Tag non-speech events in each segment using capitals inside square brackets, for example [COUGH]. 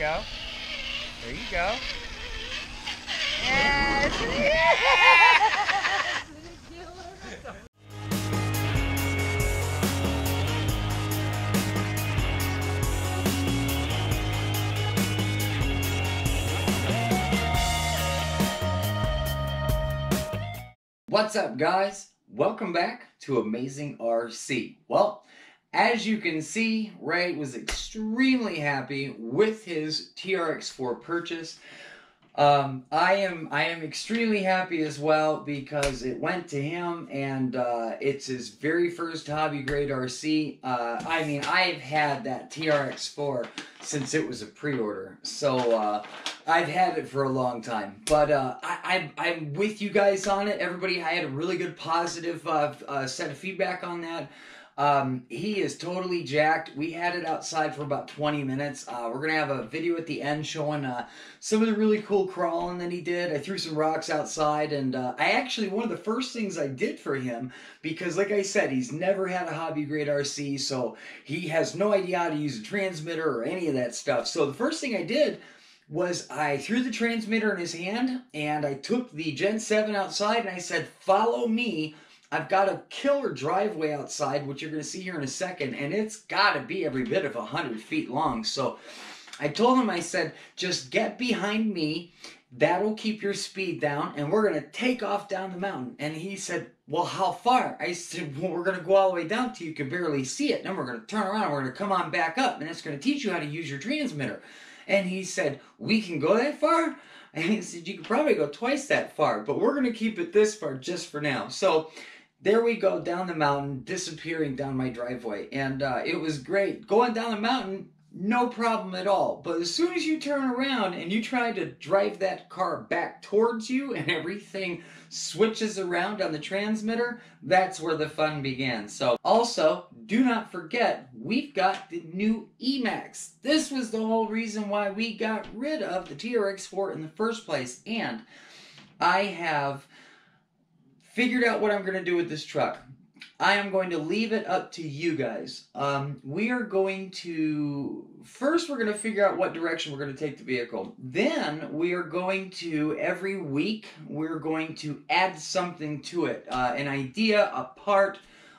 go. There you go. Yes. [LAUGHS] What's up guys? Welcome back to Amazing RC. Well, as you can see, Ray was extremely happy with his TRX4 purchase. Um, I am I am extremely happy as well because it went to him and uh, it's his very first hobby grade RC. Uh, I mean I've had that TRX4 since it was a pre-order, so uh, I've had it for a long time. But uh, I, I am with you guys on it. Everybody, I had a really good positive uh, uh, set of feedback on that. Um, he is totally jacked. We had it outside for about 20 minutes. Uh, we're going to have a video at the end showing uh, some of the really cool crawling that he did. I threw some rocks outside, and uh, I actually, one of the first things I did for him, because like I said, he's never had a hobby grade RC, so he has no idea how to use a transmitter or any of that stuff. So the first thing I did was I threw the transmitter in his hand, and I took the Gen 7 outside, and I said, follow me I've got a killer driveway outside, which you're going to see here in a second, and it's got to be every bit of 100 feet long. So I told him, I said, just get behind me. That'll keep your speed down, and we're going to take off down the mountain. And he said, well, how far? I said, well, we're going to go all the way down till you can barely see it. Then we're going to turn around, we're going to come on back up, and it's going to teach you how to use your transmitter. And he said, we can go that far? And he said, you could probably go twice that far, but we're going to keep it this far just for now. So there we go down the mountain, disappearing down my driveway. And uh, it was great. Going down the mountain, no problem at all. But as soon as you turn around and you try to drive that car back towards you and everything switches around on the transmitter, that's where the fun began. So also, do not forget, we've got the new E-Maxx. This was the whole reason why we got rid of the TRX4 in the first place. And I have figured out what I'm going to do with this truck. I am going to leave it up to you guys. Um, we are going to, first we're going to figure out what direction we're going to take the vehicle. Then we are going to, every week, we're going to add something to it. Uh, an idea, a part,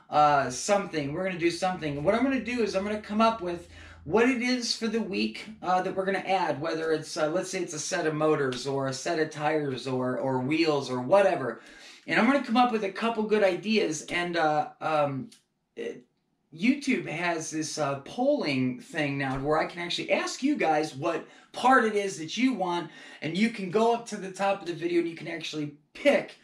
uh, something. We're going to do something. What I'm going to do is I'm going to come up with what it is for the week uh, that we're going to add, whether it's, uh, let's say it's a set of motors or a set of tires or, or wheels or whatever and I'm going to come up with a couple good ideas. And uh, um, it, YouTube has this uh, polling thing now where I can actually ask you guys what part it is that you want, and you can go up to the top of the video and you can actually pick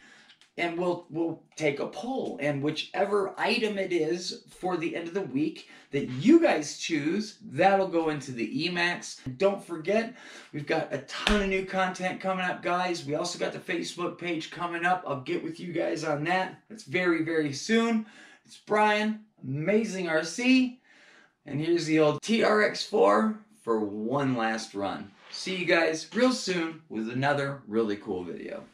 and we'll we'll take a poll and whichever item it is for the end of the week that you guys choose that'll go into the E-Maxx. Don't forget we've got a ton of new content coming up guys. We also got the facebook page coming up. I'll get with you guys on that. It's very very soon. It's brian amazing rc and here's the old trx4 for one last run. See you guys real soon with another really cool video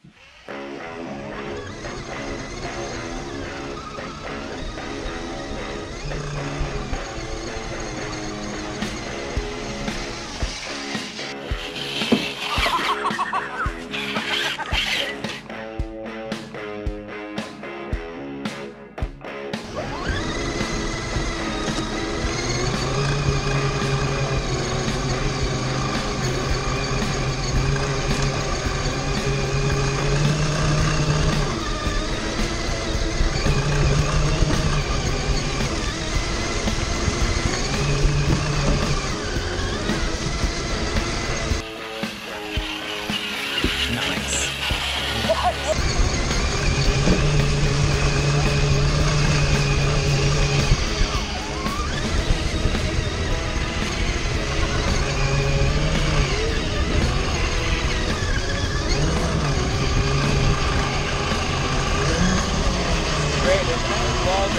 There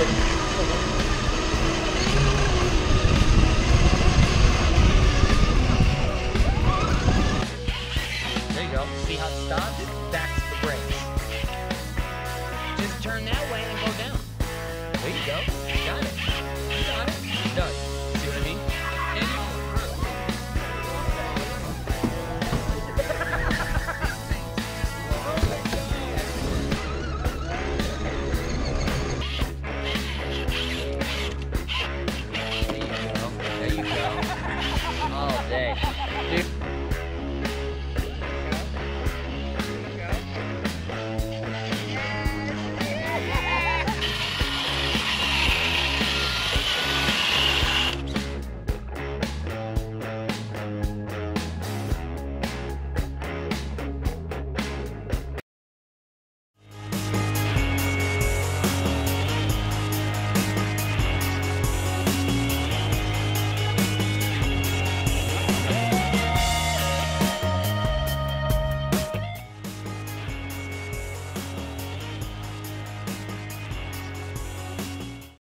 you go. See how it stops? That's the brakes. Just turn that way and go down. There you go. Got it. Got it. Done.